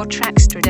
your tracks today.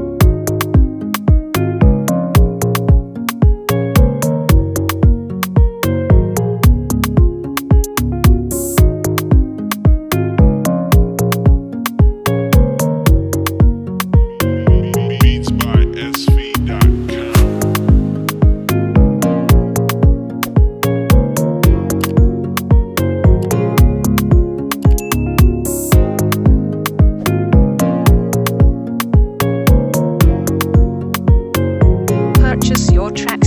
track